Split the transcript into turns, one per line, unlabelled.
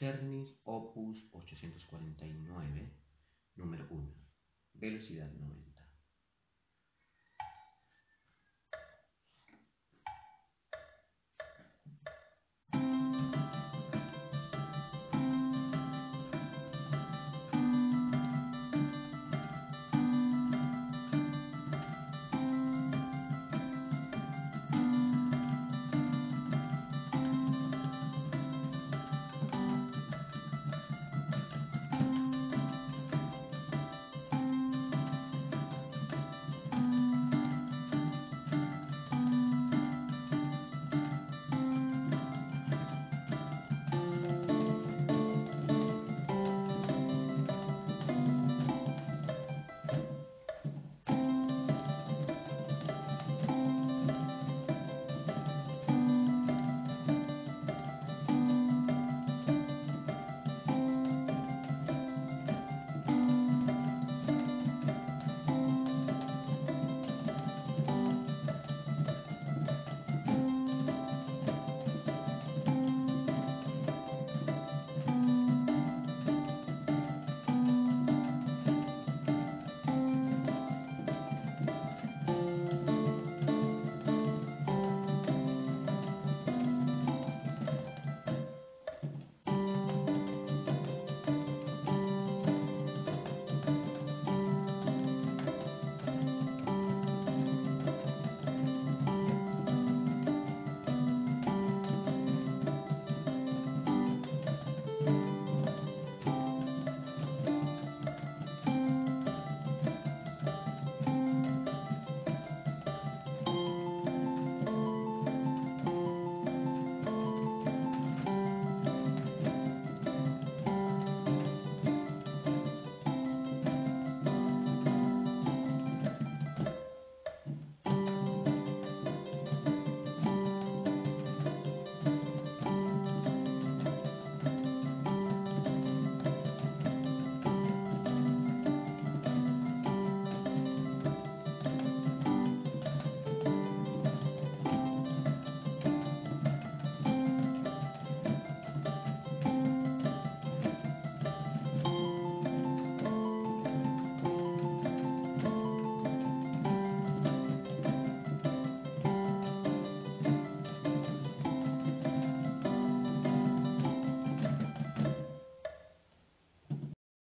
Cernis Opus 849, número 1, velocidad 90.